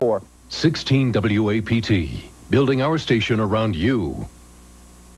Four. 16 WAPT, building our station around you.